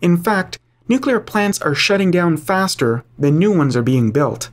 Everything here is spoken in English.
In fact, nuclear plants are shutting down faster than new ones are being built.